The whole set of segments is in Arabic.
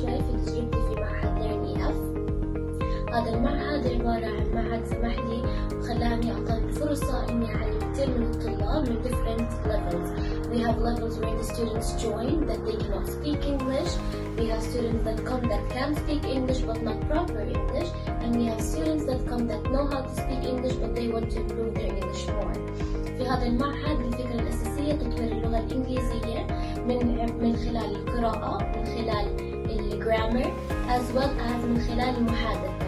شوي في تجربتي في معهد ليرن اي اف هذا المعهد عبارة عن معهد سمح لي وخلاني أعطاني فرصة إني أعلم كثير من الطلاب من different levels. We have levels where the students join that they cannot speak English. We have students that come that can speak English but not proper English. And we have students that come that know how to speak English but they want to improve their English more. في هذا المعهد الفكرة الأساسية تطوير اللغة الإنجليزية من من خلال القراءة من خلال الجرامر as well as من خلال المحادثة.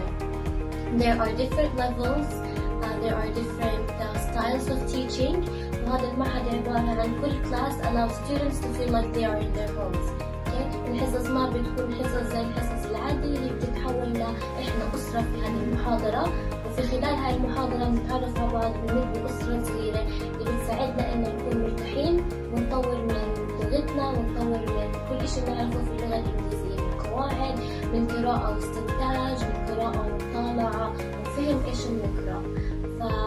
There are different levels, uh, there are different uh, styles of teaching. وهذا المعهد عبارة عن كل class allows students to feel like they are in their homes. Okay? الحصص ما بتكون حصص زي الحصص العادية اللي بتتحول ل إحنا أسرة في هذه المحاضرة وفي خلال هاي المحاضرة بنتعرف مع بعض بنبني أسرة صغيرة من كل شيء نعرفه في اللغة الإنجليزية من قواعد من قراءة واستنتاج من قراءة ومطالعة وفهم إيش بنقرأ.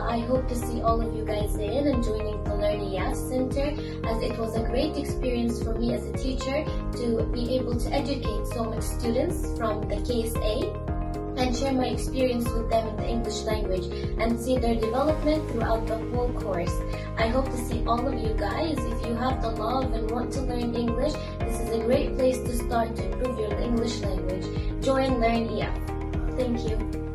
I hope to see all of you guys in and joining the Learn EF Center as it was a great experience for me as a teacher to be able to educate so much students from the KSA and share my experience with them in the English language and see their development throughout the whole course. I hope to see all of you guys. If you have the love and want to learn English, this is a great place to start to improve your English language. Join Learn EF. Thank you.